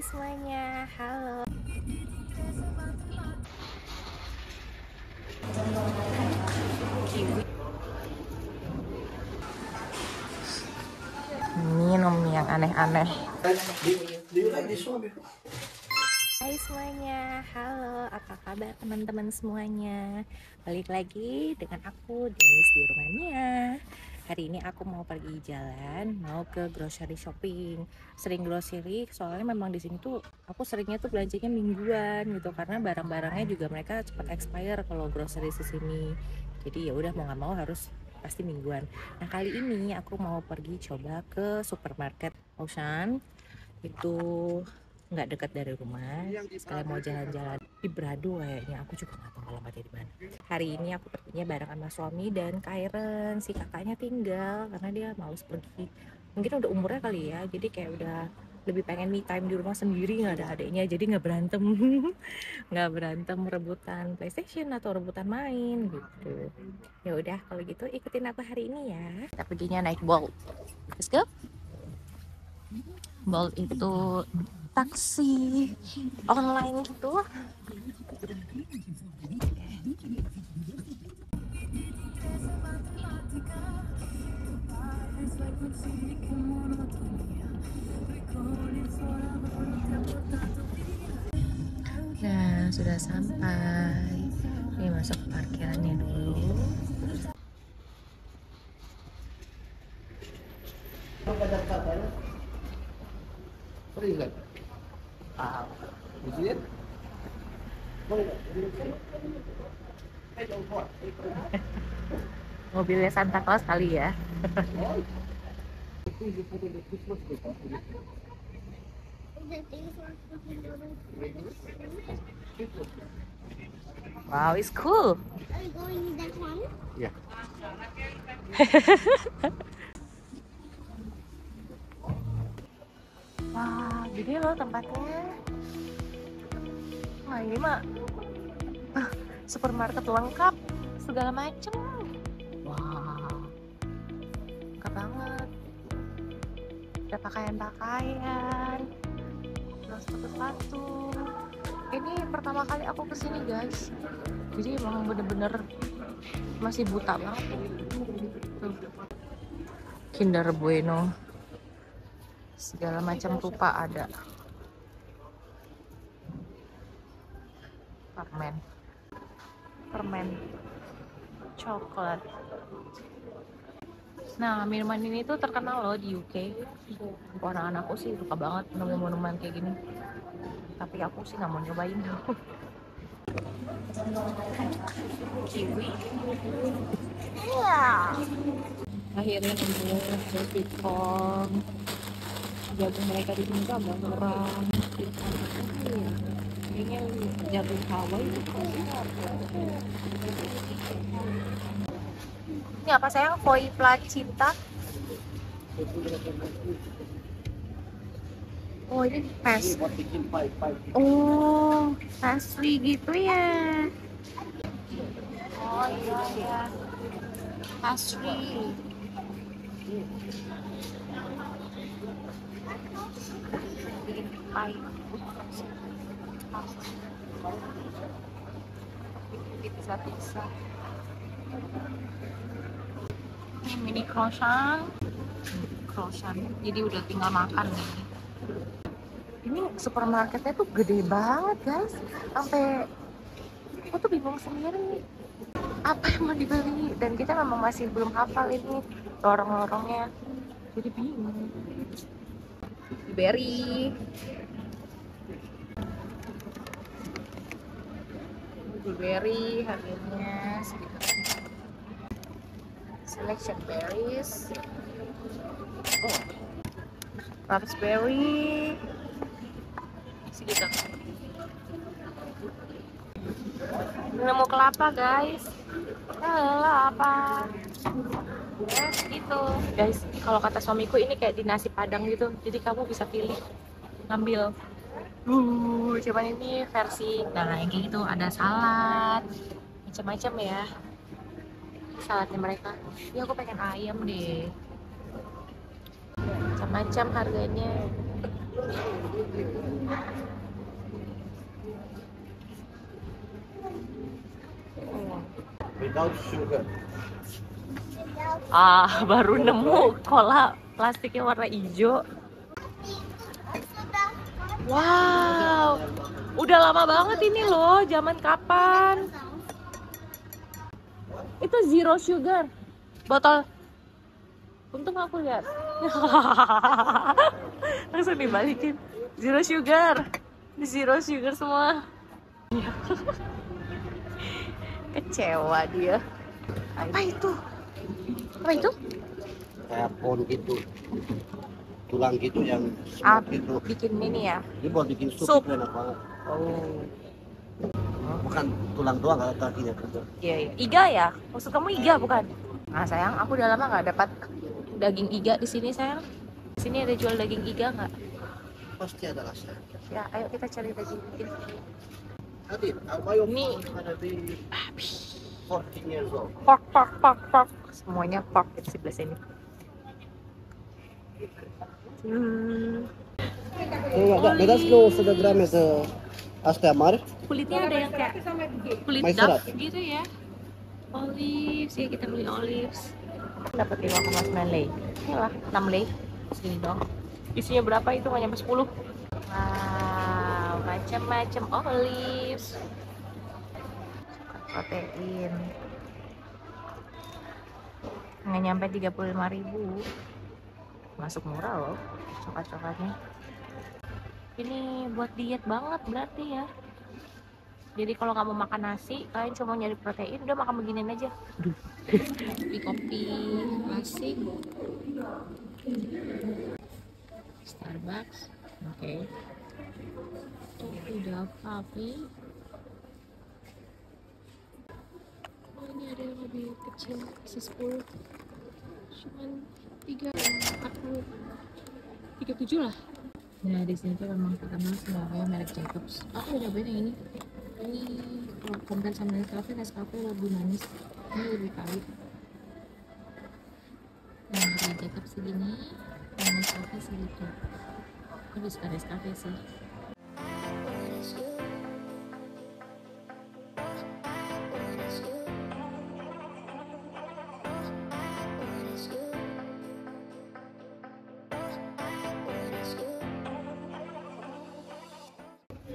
Hai semuanya, halo. Minum yang aneh-aneh. Hai semuanya, halo, apa kabar teman-teman semuanya? Balik lagi dengan aku Denis di Rumania. Hari ini aku mau pergi jalan, mau ke grocery shopping. Sering grocery, soalnya memang di sini tuh aku seringnya tuh belanjanya mingguan gitu karena barang-barangnya juga mereka cepat expire kalau grocery di sini. Jadi ya udah mau nggak mau harus pasti mingguan. Nah kali ini aku mau pergi coba ke supermarket Ocean itu nggak dekat dari rumah sekalian mau jalan-jalan. di Brado kayaknya aku juga nggak tahu alamatnya di mana. Hari ini aku perginya bareng sama suami dan Kairen si kakaknya tinggal karena dia males pergi. Mungkin udah umurnya kali ya jadi kayak udah lebih pengen me time di rumah sendiri nggak ada adiknya jadi nggak berantem. Nggak berantem rebutan PlayStation atau rebutan main gitu. Ya udah kalau gitu ikutin aku hari ini ya. Kita perginya naik Bolt. Let's go. Bolt itu taksi online gitu Nah, sudah sampai. Ini masuk parkirannya dulu. Mobilnya Santa Claus kali ya. Wow, it's cool. Are you going in that one? Ya. Wah, gede loh tempatnya. Wah, ini mah ah, supermarket lengkap, segala macem. Banget. Ada pakaian-pakaian, terus sepatu-sepatu. Ini pertama kali aku ke sini guys. Jadi emang bener-bener masih buta banget. Kinder Bueno segala macam rupa ada permen permen coklat nah minuman ini tuh terkenal loh di UK anak-anakku sih suka banget minum minuman kayak gini. Tapi aku sih nggak mau nyobain kiwi. Iya. akhirnya nemu sweet corn jagung mereka di sini tuh jagung Hawaii. itu ini apa sayang koi placenta oh ini pas. Oh pastry gitu ya. Oh iya iya. Pastry bikin pie bikin pizza-pizza ini mini croissant. Croissant. Jadi udah tinggal makan nih. Ini supermarketnya tuh gede banget guys. Sampai aku tuh bingung sendiri. Apa yang mau dibeli? Dan kita memang masih belum hafal ini lorong-lorongnya. Jadi bingung. Blueberry blueberry harganya segitu selection berries. Oh. Raspberry segitu nemu kelapa guys. Alah, apa? Eh gitu. Guys kalau kata suamiku ini kayak di nasi padang gitu. Jadi kamu bisa pilih ngambil. Uh cuman ini versi nah yang kayak gitu. Ada salad macam-macam ya saladnya mereka. Ya aku pengen ayam deh. Macam-macam harganya. Without sugar. Ah baru nemu kola plastiknya warna hijau. Wow udah lama banget ini loh zaman kapan? Itu zero sugar, botol. Untung aku lihat. Langsung dibalikin. Zero sugar, zero sugar semua. Kecewa dia. Apa itu? Apa itu? Kayak pohon gitu. Tulang gitu yang Ah, gitu. bikin ini ya. Ini buat bikin sup, Sup. enak banget. Oh. Bukan tulang doang, kakinya juga. Iya, iya. Iga ya? Maksud kamu iga bukan? Nah sayang, aku udah lama nggak dapat daging iga di sini sayang. Di sini ada jual daging iga nggak? Pasti ada rasa. Ya, ayo kita cari daging iga. Nanti, Mayo Ini- ada di 14 years old. Pork, pork, pork, pork. Semuanya pork di sebelah sini. Hmm, sa gram sa hasta amar. Kulitnya ada yang kayak kulit duck gitu ya. Olives, ya kita beli olives. Dapat 5,9 lei. Ini lah, 6 lei. Segini dong. Isinya berapa itu nggak nyampe 10. Wow, macam-macam olives. Protein. Nggak nyampe 35.000 Masuk murah loh coklat-coklatnya. Ini buat diet banget berarti ya. Jadi kalau nggak mau makan nasi, kalian cuma nyari protein, udah makan beginian aja. Kopi kopi klasik. Starbucks, oke. Udah coffee. Oh ini ada yang lebih kecil, isi 10 Cuman 3, 40 37 lah Nah di sini tuh memang terkenal sebagai merek Jacobs. Aku udah nyobain yang ini. Ini kalau compare sama Nescafe, Nescafe lebih manis. Ini lebih pahit. Nah harga Jacobs segini, yang Nescafe segitu. Lebih suka Nescafe sih.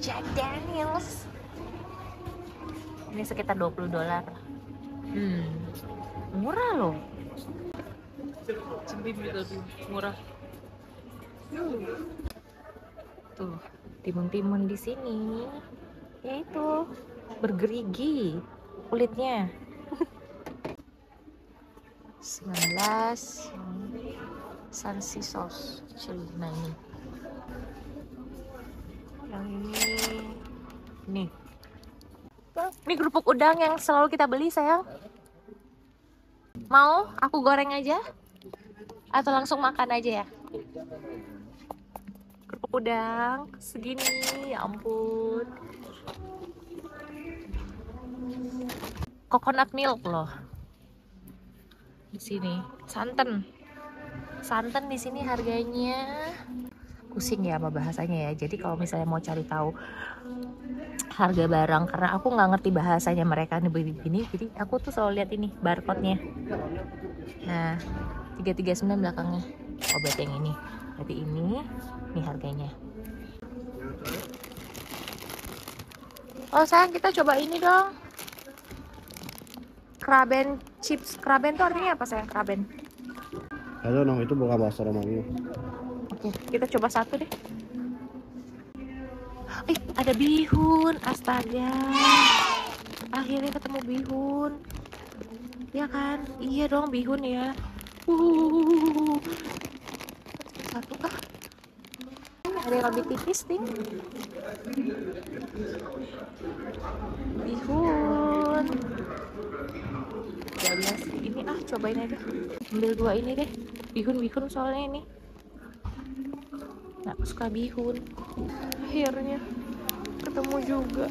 Jack Daniels. Ini sekitar 20 dolar. Hmm, murah loh. Juga lebih murah. Tuh, timun-timun di sini yaitu bergerigi kulitnya. 19 Sansi sauce chili. Nah ini yang ini nih ini kerupuk udang yang selalu kita beli sayang. Mau aku goreng aja? Atau langsung makan aja ya? Kerupuk udang segini ya ampun. Coconut milk loh. Di sini. Santan. Santan di sini harganya. Pusing ya sama bahasanya ya. Jadi kalau misalnya mau cari tahu harga barang karena aku nggak ngerti bahasanya mereka nih begini jadi aku tuh selalu lihat ini barcode nya nah 339 belakangnya. Oh berarti yang ini. Berarti ini ini harganya. Oh sayang kita coba ini dong. Kraben chips. Kraben tuh artinya apa sayang? Kraben. Don't know, itu bukan bahasa Romania. Oke, kita coba satu deh. Ih, ada bihun, astaga. Akhirnya ketemu bihun. Ya kan? Iya dong bihun ya. Uh. Satu kah? Ada yang lebih tipis, Ting. Bihun. 12 ini ah cobain aja ambil dua ini deh bihun bihun soalnya ini nggak suka bihun akhirnya ketemu juga.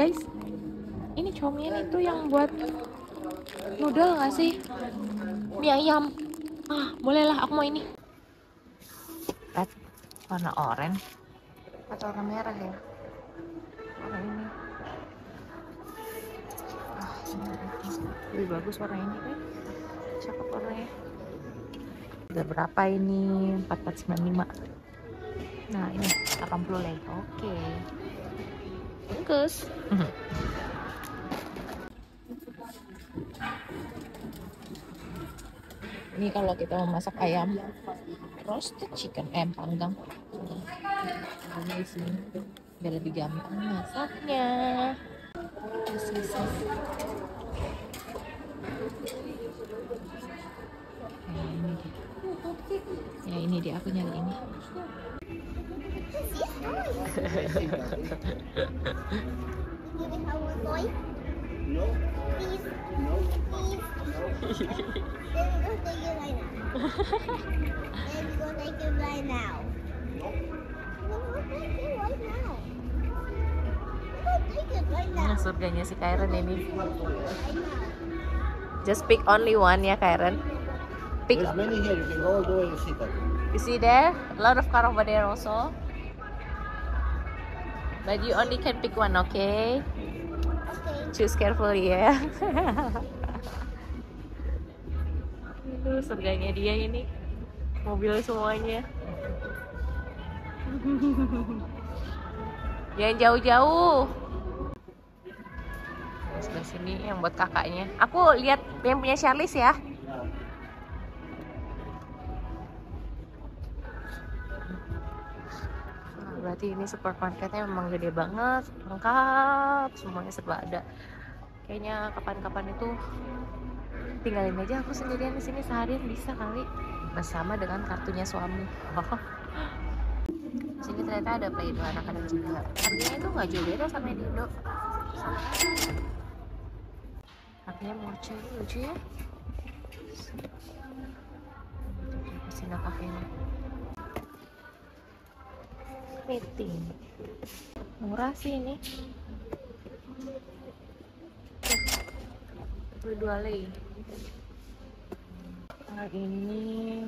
Guys ini comian itu yang buat noodle nggak sih? Mie ayam. Ah bolehlah aku mau ini. Red warna oranye. Atau warna merah ya? Warna ini. Lebih bagus warna ini kan cakep warnanya udah berapa ini? 4495 nah ini 80 lagi. Oke. Bagus ini kalau kita mau masak ayam roasted chicken ayam panggang. Ini di sini biar lebih gampang masaknya. Yes, yes, yes. Nah, ini dia. Ya ini dia aku nyari ini. Nah, surganya si Karen ini. Just pick only one ya Karen. Pick. There's many here. You can go all the way and see that. You see there? A lot of car over there also. But you only can pick one, okay? Okay. Choose carefully ya. Itu surganya dia ini. Mobil semuanya. Jangan jauh-jauh. Sebelah sini yang buat kakaknya. Aku lihat yang punya Charlize ya. Berarti ini supermarketnya memang gede banget, lengkap, semuanya serba ada. Kayaknya kapan-kapan itu tinggalin aja aku sendirian di sini seharian bisa kali bersama dengan kartunya suami. Di sini ternyata ada play doh anak-anak juga. Harganya itu nggak jauh beda sama di Indo. Harganya lucu, lucu ya. Meeting. Murah sih ini. Tuh, dua lei nah ini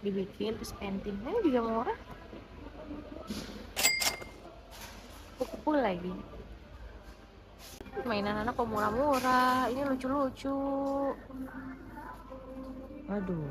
dibikin terus painting ini juga murah. Kupu lagi. Mainan anak kok murah-murah. Ini lucu-lucu. Aduh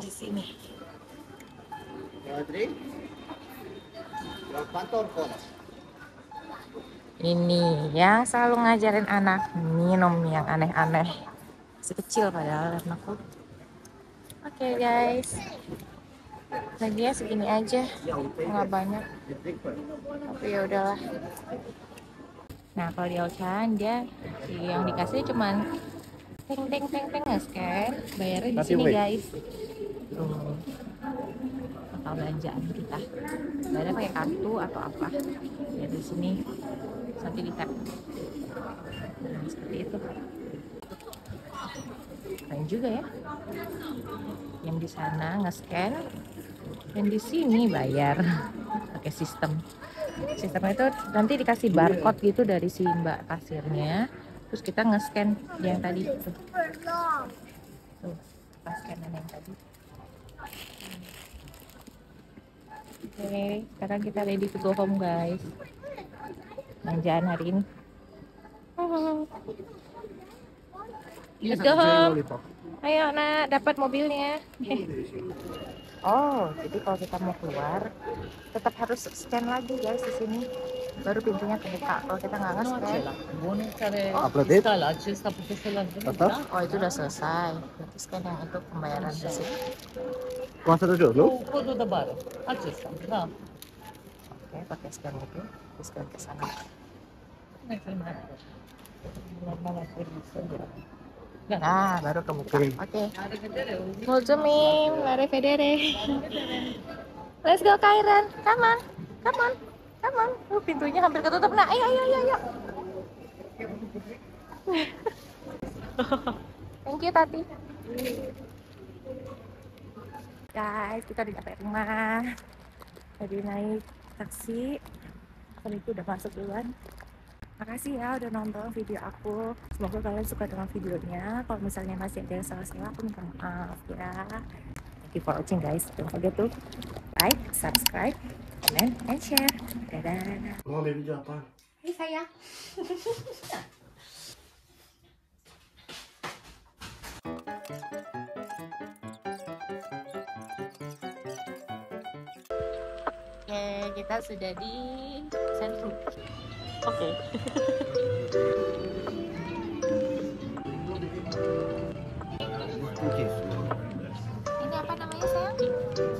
di sini. Ini yang selalu ngajarin anak minum yang aneh-aneh. Masih kecil padahal anakku oke guys. Lagi ya segini aja. Nggak banyak. Tapi ya udahlah. Nah kalau di Auchan dia yang dikasih cuman teng teng teng teng scan bayarnya di sini guys tuh total belanjaan kita. Bayarnya pakai kartu atau apa. Ya di sini nanti di tap. Nah, seperti itu. Keren juga ya. Yang di sana nge-scan dan di sini bayar. Pakai sistem. Sistemnya itu nanti dikasih barcode gitu dari si mbak kasirnya. Terus kita nge-scan yang tadi. Long. tuh kita scan yang tadi oke sekarang kita ready to go home guys belanjaan hari ini Let's go home. Ayo nak, dapat mobilnya. Oh, jadi kalau kita mau keluar, tetap harus scan lagi guys di sini. Baru pintunya kebuka. Kalau kita nggak nge-scan, oh itu udah selesai. Berarti scan yang untuk pembayaran da giorno? quello da bare accesa da Oke, pakai scan itu, di scan ke sana. Nah, baru kebuka. Oke. Molto mim, la vedere. Let's go Kairan. Come on. Come on. Come on. Oh, pintunya hampir ketutup. Nah, ayo, ayo, ayo, ayo. Thank you, Tati. Guys, kita udah sampai rumah. Tadi naik taksi. Tadi itu udah masuk duluan. Makasih ya udah nonton video aku. Semoga kalian suka dengan videonya. Kalau misalnya masih ada yang salah-salah, aku minta maaf ya. Thank you for watching guys. Don't forget to like, subscribe, comment, and share. Dadah. Mau ambil video apa? Hai sayang. Oke, kita sudah di sentrum. Oke. Oke. Ini apa namanya sayang?